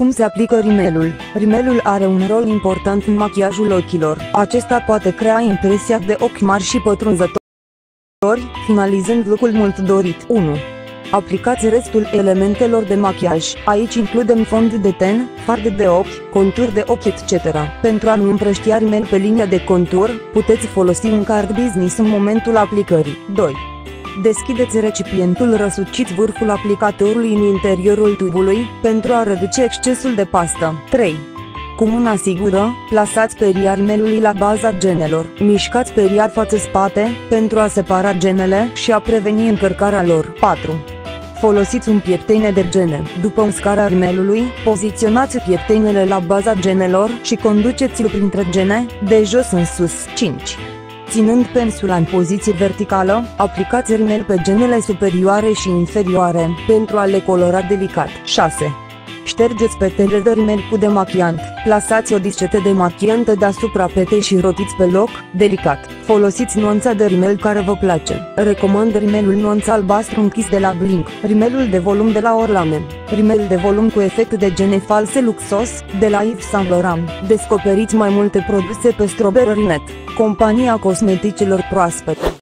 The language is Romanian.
Cum se aplică rimelul? Rimelul are un rol important în machiajul ochilor. Acesta poate crea impresia de ochi mari și pătrunzători, finalizând lucrul mult dorit. 1. Aplicați restul elementelor de machiaj. Aici includem fond de ten, fard de ochi, contur de ochi etc. Pentru a nu împrăștia rimel pe linia de contur, puteți folosi un card business în momentul aplicării. 2. Deschideți recipientul răsucit vârful aplicatorului în interiorul tubului, pentru a reduce excesul de pastă. 3. Cu mâna sigură, plasați peria rimelului la baza genelor. Mișcați peria față-spate, pentru a separa genele și a preveni încărcarea lor. 4. Folosiți un pieptene de gene. După uscarea rimelului, poziționați pieptenele la baza genelor și conduceți-l printre gene, de jos în sus. 5. Ținând pensula în poziție verticală, aplicați rimel pe genele superioare și inferioare, pentru a le colora delicat. 6. Ștergeți petele de rimel cu demachiant. Plasați o discetă demachiantă deasupra petei și rotiți pe loc, delicat. Folosiți nuanța de rimel care vă place. Recomand rimelul nuanța albastru închis de la Blink, rimelul de volum de la Orlamen, rimel de volum cu efect de gene false luxos, de la Yves Saint Laurent. Descoperiți mai multe produse pe Strawberry.net, compania cosmeticilor proaspete.